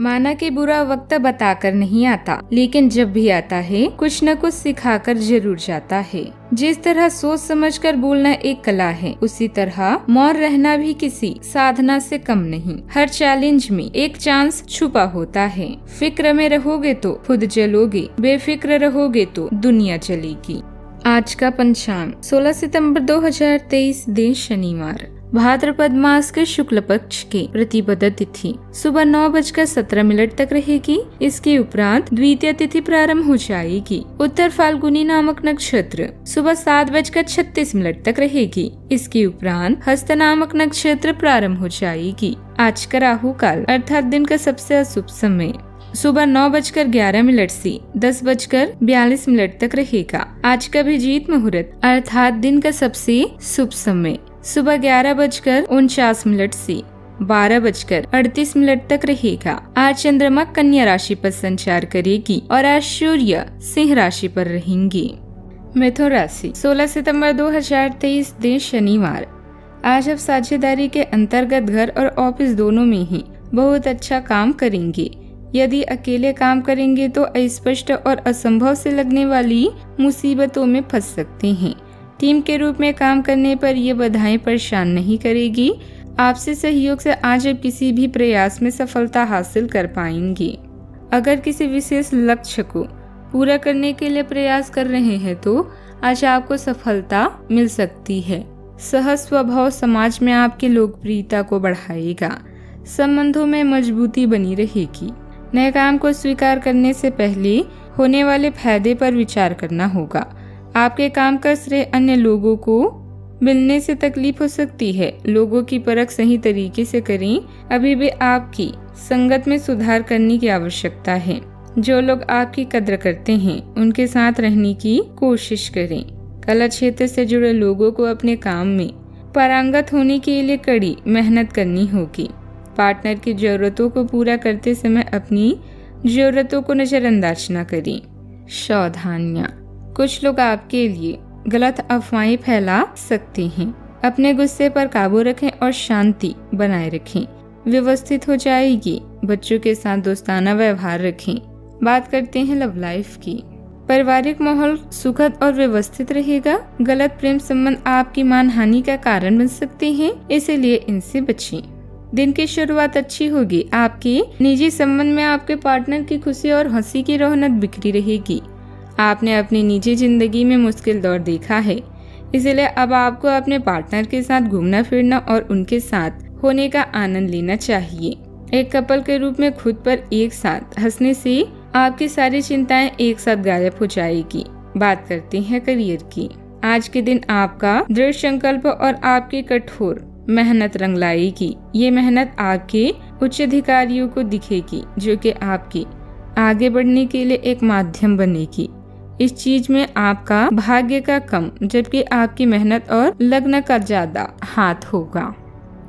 माना कि बुरा वक्त बताकर नहीं आता, लेकिन जब भी आता है, कुछ न कुछ सिखाकर ज़रूर जाता है। जिस तरह सोच समझकर बोलना एक कला है, उसी तरह मौन रहना भी किसी साधना से कम नहीं। हर चैलेंज में एक चांस छुपा होता है। फ़िक्र में रहोगे तो खुद जलोगे, बेफिक्र रहोगे तो दुनिया चलेगी। आज का पंचांग 16 सितंबर 2023 दिन शनिवार। भाद्रपद मास के शुक्ल पक्ष की प्रतिपद तिथि सुबह नौ बजकर सत्रह मिनट तक रहेगी। इसके उपरांत द्वितीय तिथि प्रारंभ हो जाएगी। उत्तर फाल्गुनी नामक नक्षत्र सुबह सात बजकर छत्तीस मिनट तक रहेगी। इसके उपरांत हस्त नामक नक्षत्र प्रारंभ हो जाएगी। आज का राहु काल, अर्थात दिन का सबसे अशुभ समय, सुबह नौ बजकर ग्यारह मिनट से दस बजकर बयालीस मिनट तक रहेगा। आज का भी जीत मुहूर्त, अर्थात दिन का सबसे शुभ समय। सुबह ग्यारह बजकर उनचास मिनट से बारह बजकर अड़तीस मिनट तक रहेगा। आज चंद्रमा कन्या राशि पर संचार करेगी और आज सूर्य सिंह राशि पर रहेंगे। मिथुन राशि 16 सितंबर 2023 दिन शनिवार। आज आप साझेदारी के अंतर्गत घर और ऑफ़िस दोनों में ही बहुत अच्छा काम करेंगे। यदि अकेले काम करेंगे तो अस्पष्ट और असंभव से लगने वाली मुसीबतों में फंस सकते हैं। टीम के रूप में काम करने पर ये बधाई परेशान नहीं करेगी। आपसे सहयोग से आज किसी भी प्रयास में सफलता हासिल कर पाएँगे। अगर किसी विशेष लक्ष्य को पूरा करने के लिए प्रयास कर रहे हैं तो आज आपको सफलता मिल सकती है। सहज स्वभाव समाज में आपकी लोकप्रियता को बढ़ाएगा। संबंधों में मजबूती बनी रहेगी। नए काम को स्वीकार करने से पहले होने वाले फ़ायदे पर विचार करना होगा। आपके काम का श्रेय अन्य लोगों को मिलने से तकलीफ़ हो सकती है। लोगों की परख सही तरीके से करें। अभी भी आपकी संगत में सुधार करने की आवश्यकता है। जो लोग आपकी कद्र करते हैं, उनके साथ रहने की कोशिश करें। कला क्षेत्र से जुड़े लोगों को अपने काम में पारंगत होने के लिए कड़ी मेहनत करनी होगी। पार्टनर की जरूरतों को पूरा करते समय अपनी जरूरतों को नजरअंदाज न करें। सावधानियाँ। कुछ लोग आपके लिए गलत अफवाहें फैला सकते हैं। अपने गुस्से पर काबू रखें और शांति बनाए रखें। व्यवस्थित हो जाएगी। बच्चों के साथ दोस्ताना व्यवहार रखें। बात करते हैं लव लाइफ की। पारिवारिक माहौल सुखद और व्यवस्थित रहेगा। गलत प्रेम संबंध आपकी मान हानि का कारण बन सकते हैं, इसीलिए इनसे बचें। दिन की शुरुआत अच्छी होगी। आपके निजी संबंध में आपके पार्टनर की खुशी और हँसी की रौनक बिखरी रहेगी। आपने अपनी निजी ज़िंदगी में मुश्किल दौर देखा है। इसलिए अब आपको अपने पार्टनर के साथ घूमना फिरना और उनके साथ होने का आनंद लेना चाहिए। एक कपल के रूप में खुद पर एक साथ हंसने से आपकी सारी चिंताएँ एक साथ गायब हो जाएगी। बात करते हैं करियर की। आज के दिन आपका दृढ़ संकल्प और आपकी कठोर मेहनत रंग लाएगी। ये मेहनत आपके उच्च अधिकारियों को दिखेगी, जो कि आपकी आगे बढ़ने के लिए एक माध्यम बनेगी। इस चीज़ में आपका भाग्य का कम, जबकि आपकी मेहनत और लग्न का ज़्यादा हाथ होगा।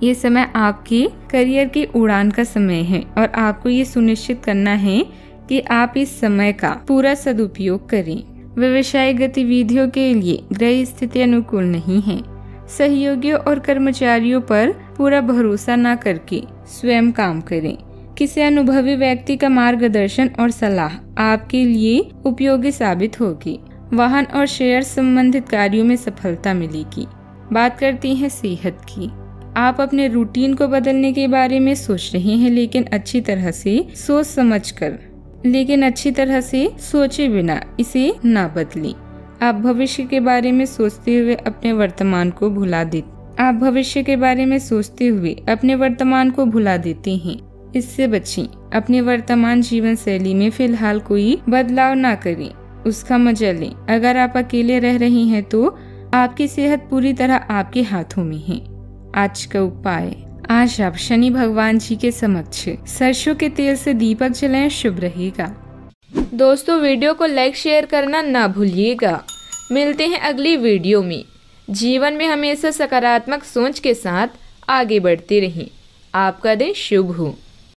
ये समय आपकी करियर की उड़ान का समय है और आपको ये सुनिश्चित करना है कि आप इस समय का पूरा सदुपयोग करें। व्यवसायिक गतिविधियों के लिए ग्रह स्थिति अनुकूल नहीं है। सहयोगियों और कर्मचारियों पर पूरा भरोसा न करके स्वयं काम करें। किसी अनुभवी व्यक्ति का मार्गदर्शन और सलाह आपके लिए उपयोगी साबित होगी। वाहन और शेयर संबंधित कार्यों में सफलता मिलेगी। बात करती हैं सेहत की। आप अपने रूटीन को बदलने के बारे में सोच रहे हैं, लेकिन अच्छी तरह से सोच समझकर, लेकिन अच्छी तरह से सोचे बिना इसे न बदली। आप भविष्य के बारे में सोचते हुए अपने वर्तमान को भुला देते आप भविष्य के बारे में सोचते हुए अपने वर्तमान को भुला देते हैं। इससे बचें। अपने वर्तमान जीवन शैली में फ़िलहाल कोई बदलाव ना करें। उसका मज़ा लें। अगर आप अकेले रह रही हैं तो आपकी सेहत पूरी तरह आपके हाथों में है। आज का उपाय। आज आप शनि भगवान जी के समक्ष सरसों के तेल से दीपक जलाएँ। शुभ रहेगा। दोस्तों, वीडियो को लाइक शेयर करना ना भूलिएगा। मिलते हैं अगली वीडियो में। जीवन में हमेशा सकारात्मक सोच के साथ आगे बढ़ते रहें। आपका दिन शुभ हो।